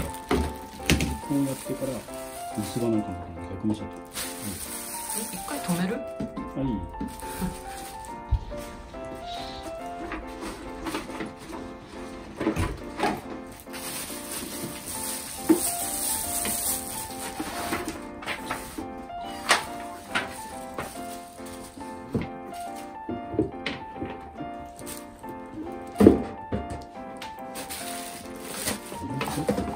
こうやってから結ばないかも逆にしちゃってえ一回止める？はいはい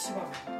しば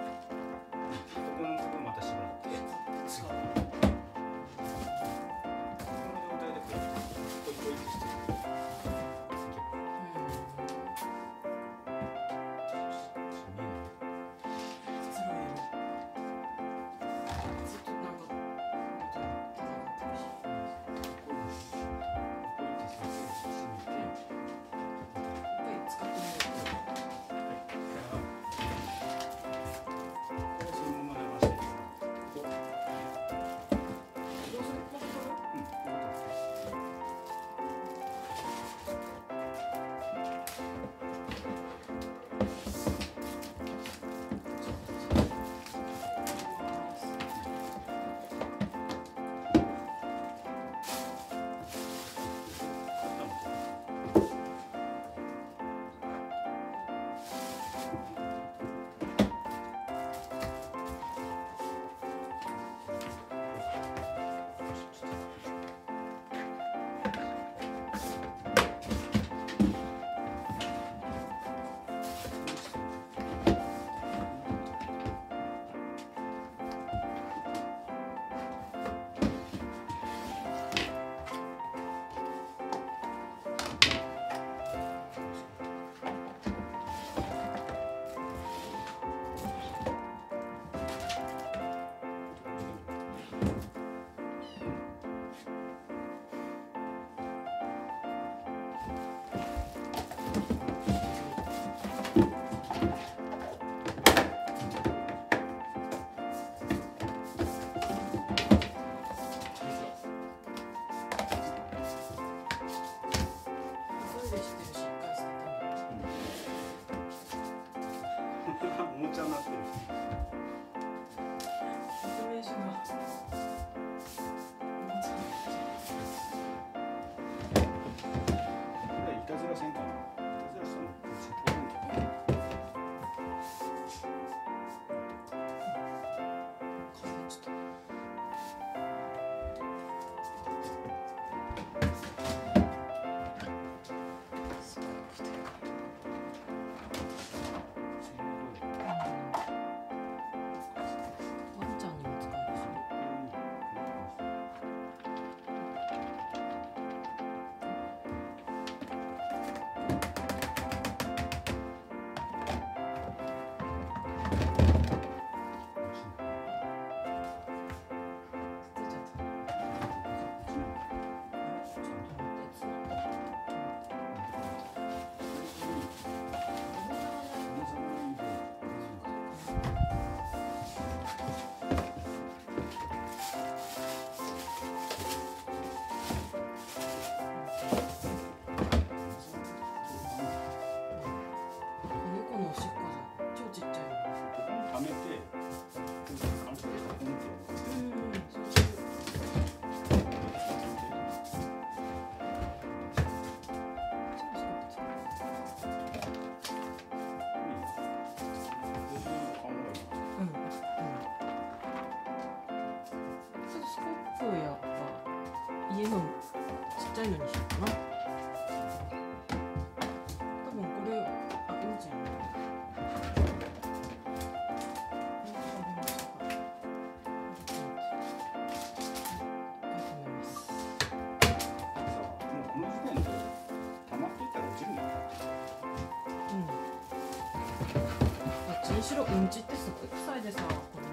白うんちってすごい臭いでさ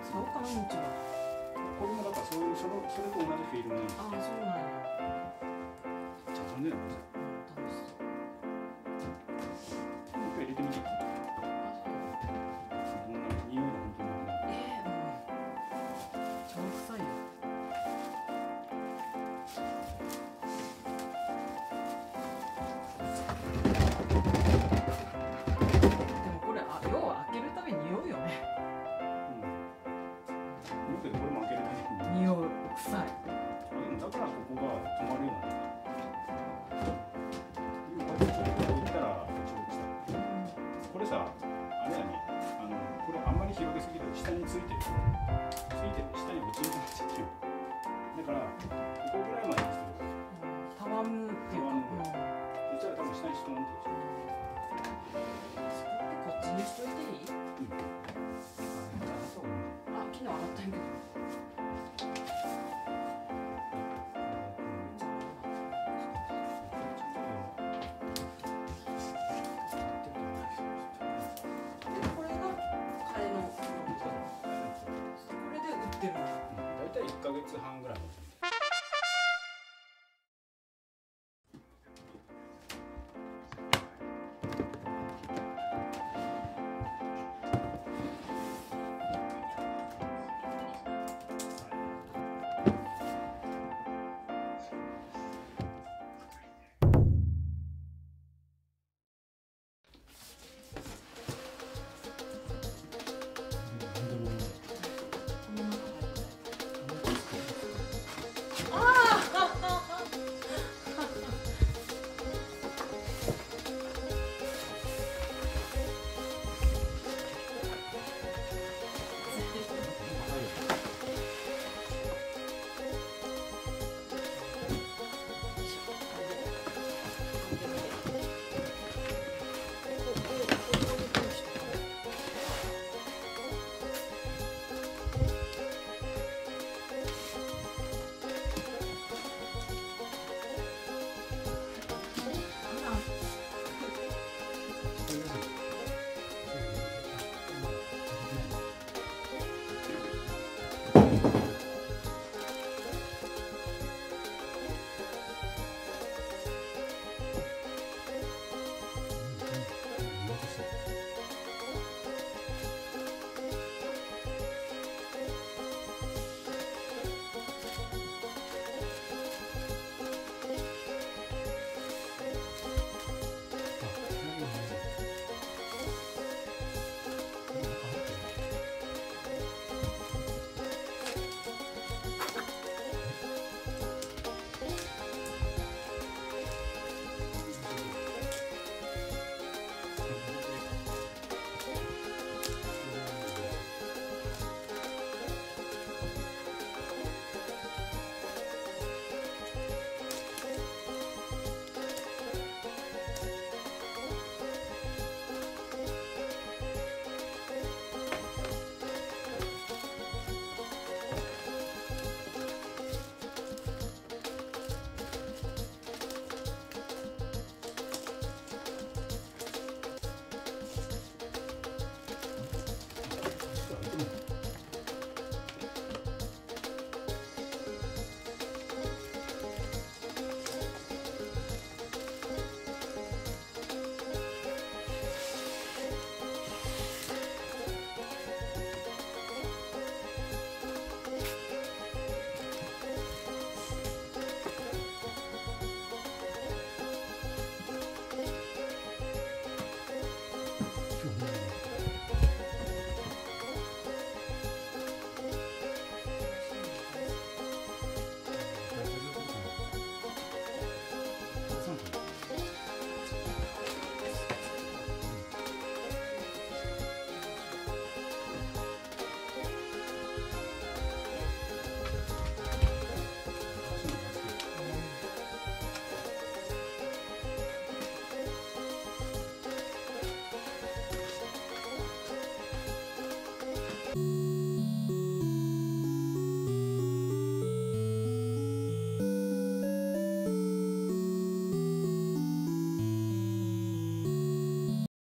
使おうかなうんちは。これもだからそういうそれそれと同じフィルムなんですああそうなんや。ちゃんとね半ぐらい